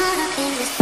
caught up in this